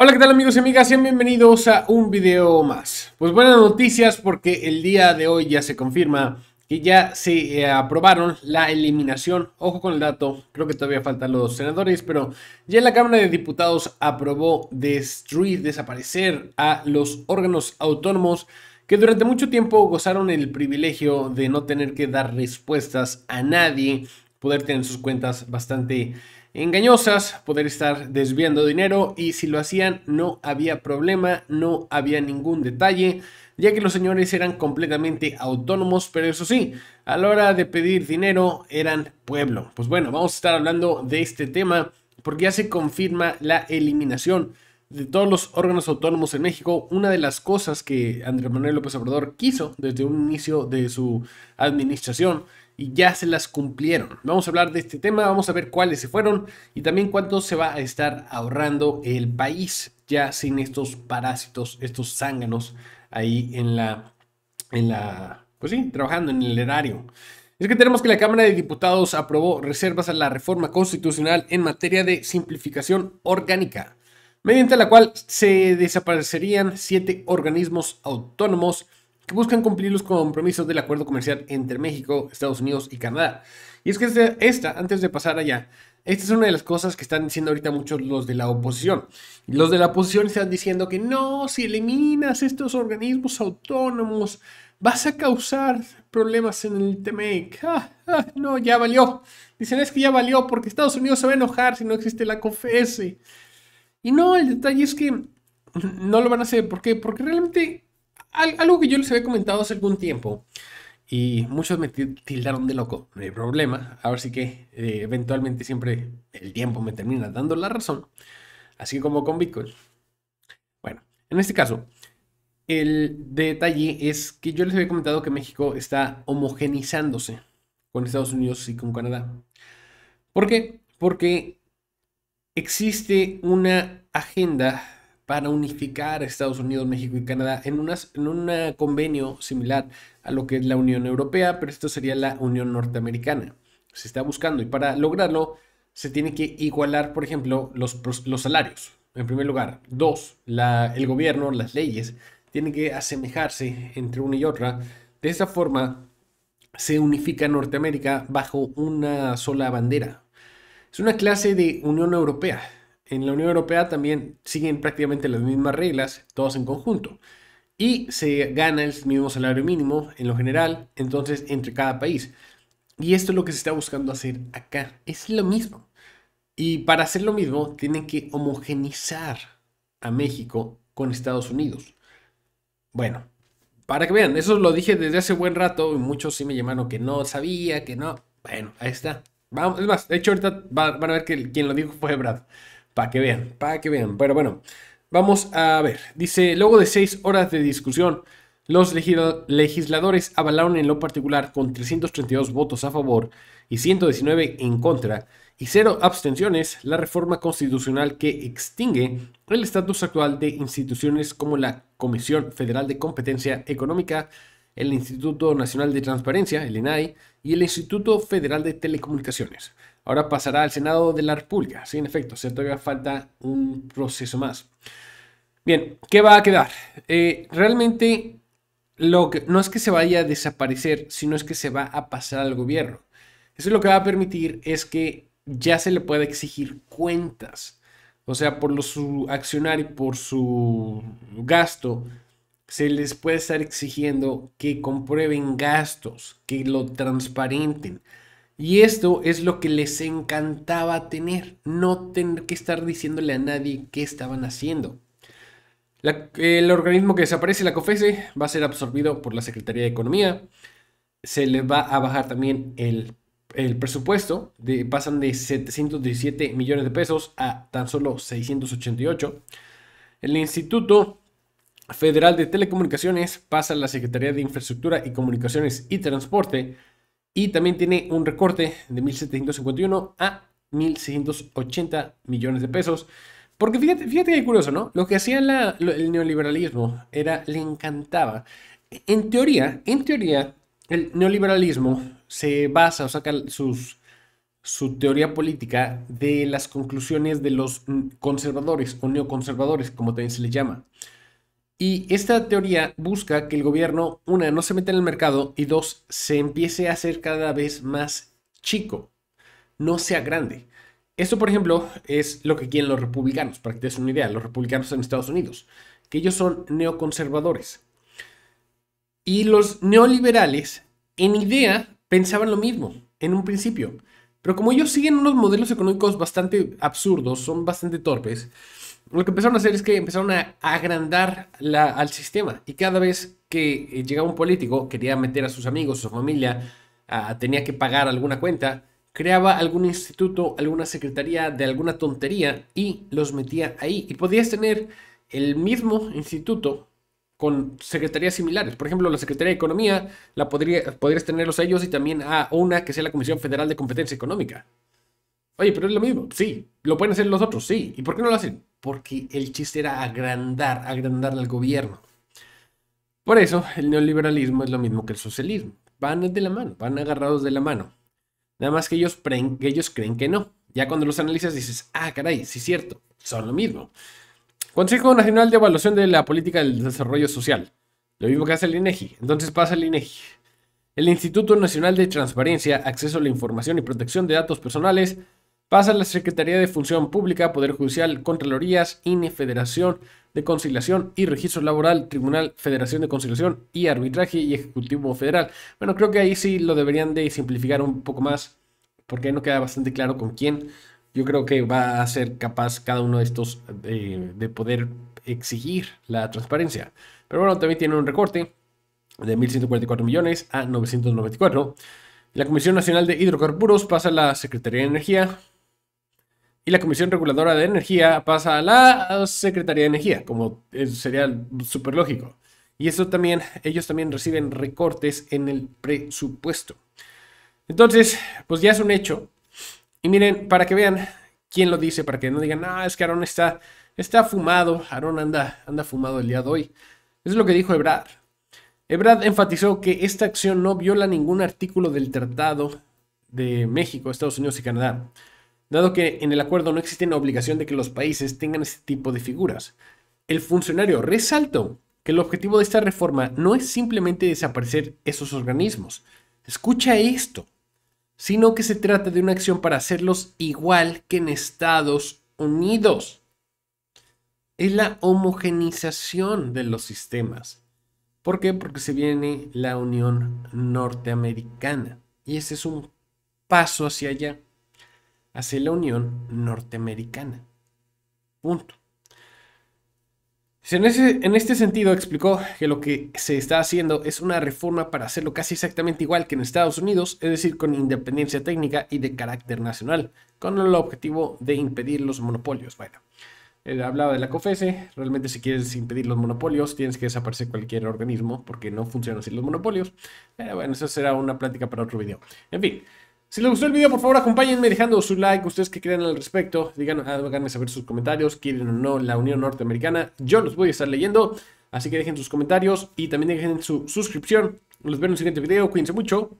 Hola, ¿qué tal amigos y amigas? Sean bienvenidos a un video más. Pues buenas noticias porque el día de hoy ya se confirma que ya se eh, aprobaron la eliminación, ojo con el dato, creo que todavía faltan los senadores, pero ya la Cámara de Diputados aprobó destruir, desaparecer a los órganos autónomos que durante mucho tiempo gozaron el privilegio de no tener que dar respuestas a nadie, poder tener sus cuentas bastante engañosas, poder estar desviando dinero y si lo hacían no había problema, no había ningún detalle, ya que los señores eran completamente autónomos, pero eso sí, a la hora de pedir dinero eran pueblo. Pues bueno, vamos a estar hablando de este tema porque ya se confirma la eliminación de todos los órganos autónomos en México, una de las cosas que Andrés Manuel López Obrador quiso desde un inicio de su administración y ya se las cumplieron. Vamos a hablar de este tema, vamos a ver cuáles se fueron y también cuánto se va a estar ahorrando el país ya sin estos parásitos, estos zánganos ahí en la, en la, pues sí, trabajando en el erario. Es que tenemos que la Cámara de Diputados aprobó reservas a la reforma constitucional en materia de simplificación orgánica, mediante la cual se desaparecerían siete organismos autónomos que buscan cumplir los compromisos del acuerdo comercial entre México, Estados Unidos y Canadá. Y es que este, esta, antes de pasar allá, esta es una de las cosas que están diciendo ahorita muchos los de la oposición. Los de la oposición están diciendo que no, si eliminas estos organismos autónomos, vas a causar problemas en el TMEC. Ah, no, ya valió. Dicen es que ya valió porque Estados Unidos se va a enojar si no existe la COFES. Y no, el detalle es que no lo van a hacer. ¿Por qué? Porque realmente algo que yo les había comentado hace algún tiempo y muchos me tildaron de loco, no hay problema, ahora sí que eh, eventualmente siempre el tiempo me termina dando la razón, así como con Bitcoin. Bueno, en este caso, el detalle es que yo les había comentado que México está homogenizándose con Estados Unidos y con Canadá. ¿Por qué? Porque existe una agenda para unificar Estados Unidos, México y Canadá en, en un convenio similar a lo que es la Unión Europea, pero esto sería la Unión Norteamericana. Se está buscando y para lograrlo se tiene que igualar, por ejemplo, los, los salarios. En primer lugar. Dos, la, el gobierno, las leyes, tienen que asemejarse entre una y otra. De esta forma se unifica Norteamérica bajo una sola bandera. Es una clase de Unión Europea en la Unión Europea también siguen prácticamente las mismas reglas, todos en conjunto. Y se gana el mismo salario mínimo en lo general, entonces entre cada país. Y esto es lo que se está buscando hacer acá. Es lo mismo. Y para hacer lo mismo, tienen que homogenizar a México con Estados Unidos. Bueno, para que vean, eso lo dije desde hace buen rato y muchos sí me llamaron que no sabía, que no. Bueno, ahí está. Vamos, es más, de hecho ahorita van a ver que quien lo dijo fue Brad. Para que vean, para que vean. Pero bueno, vamos a ver. Dice, luego de seis horas de discusión, los legisladores avalaron en lo particular con 332 votos a favor y 119 en contra y cero abstenciones la reforma constitucional que extingue el estatus actual de instituciones como la Comisión Federal de Competencia Económica, el Instituto Nacional de Transparencia, el INAI, y el Instituto Federal de Telecomunicaciones. Ahora pasará al Senado de la República. Sí, en efecto, o todavía falta un proceso más. Bien, ¿qué va a quedar? Eh, realmente lo que, no es que se vaya a desaparecer, sino es que se va a pasar al gobierno. Eso lo que va a permitir es que ya se le pueda exigir cuentas. O sea, por su accionar y por su gasto, se les puede estar exigiendo que comprueben gastos, que lo transparenten. Y esto es lo que les encantaba tener, no tener que estar diciéndole a nadie qué estaban haciendo. el organismo que desaparece, la COFESE, va a ser absorbido por la Secretaría de Economía. Se les va a bajar también el, presupuesto, pasan de 717 millones de pesos a tan solo 688. El Instituto Federal de Telecomunicaciones pasa a la Secretaría de Infraestructura y Comunicaciones y Transporte y también tiene un recorte de 1.751 a 1.680 millones de pesos. Porque fíjate, fíjate que curioso, ¿no? Lo que hacía el neoliberalismo era, le encantaba. En teoría, en teoría, el neoliberalismo se basa o saca sus su teoría política de las conclusiones de los conservadores o neoconservadores, como también se les llama. Y esta teoría busca que el gobierno, una, no se meta en el mercado y dos, se empiece a hacer cada vez más chico, no sea grande. Esto, por ejemplo, es lo que quieren los republicanos, para que te des una idea, los republicanos en Estados Unidos, que ellos son neoconservadores. Y los neoliberales, en idea, pensaban lo mismo en un principio. Pero como ellos siguen unos modelos económicos bastante absurdos, son bastante torpes, lo que empezaron a hacer es que empezaron a agrandar al sistema. Y cada vez que eh, llegaba un político, quería meter a sus amigos, a su familia, tenía que pagar alguna cuenta, creaba algún instituto, alguna secretaría de alguna tontería y los metía ahí. Y podías tener el mismo instituto con secretarías similares. Por ejemplo, la Secretaría de Economía la podría, podrías tenerlos ellos y también a una que sea la Comisión Federal de Competencia Económica. Oye, pero es lo mismo. Sí. ¿Lo pueden hacer los otros? Sí. ¿Y por qué no lo hacen? Porque el chiste era agrandar, agrandar al gobierno. Por eso, el neoliberalismo es lo mismo que el socialismo. Van de la mano, van agarrados de la mano. Nada más que ellos, creen que no. Ya cuando los analizas dices, ah, caray, sí es cierto, son lo mismo. Consejo Nacional de Evaluación de la Política del Desarrollo Social. Lo mismo que hace el INEGI. Entonces pasa el INEGI. El Instituto Nacional de Transparencia, Acceso a la Información y Protección de Datos Personales pasa a la Secretaría de Función Pública, Poder Judicial, Contralorías, INE, Federación de Conciliación y Registro Laboral, Tribunal, Federación de Conciliación y Arbitraje y Ejecutivo Federal. Bueno, creo que ahí sí lo deberían de simplificar un poco más, porque no queda bastante claro con quién yo creo que va a ser capaz cada uno de estos de, poder exigir la transparencia. Pero bueno, también tiene un recorte de 1.144 millones a 994. La Comisión Nacional de Hidrocarburos pasa a la Secretaría de Energía. Y la Comisión Reguladora de Energía pasa a la Secretaría de Energía, como sería súper lógico. Y eso también, ellos también reciben recortes en el presupuesto. Entonces, pues ya es un hecho y miren, para que vean quién lo dice, para que no digan, ah, es que Aaron está, está fumado, Aaron anda, anda fumado el día de hoy. Eso es lo que dijo Ebrard. Ebrard enfatizó que esta acción no viola ningún artículo del Tratado de México, Estados Unidos y Canadá, dado que en el acuerdo no existe una obligación de que los países tengan este tipo de figuras. El funcionario resaltó que el objetivo de esta reforma no es simplemente desaparecer esos organismos. Escucha esto sino que se trata de una acción para hacerlos igual que en Estados Unidos. Es la homogenización de los sistemas. ¿Por qué? Porque se viene la Unión Norteamericana. Y ese es un paso hacia allá, hacia la Unión Norteamericana. Punto. En, este sentido explicó que lo que se está haciendo es una reforma para hacerlo casi exactamente igual que en Estados Unidos, es decir, con independencia técnica y de carácter nacional, con el objetivo de impedir los monopolios. Bueno, él hablaba de la COFESE, realmente si quieres impedir los monopolios tienes que desaparecer cualquier organismo porque no funcionan así los monopolios. Pero bueno, eso será una plática para otro video. En fin, si les gustó el video, por favor, acompáñenme dejando su like. Ustedes que creen al respecto, digan, háganme saber sus comentarios. Quieren o no la Unión Norteamericana. Yo los voy a estar leyendo. Así que dejen sus comentarios y también dejen su suscripción. Los veo en el siguiente video. Cuídense mucho.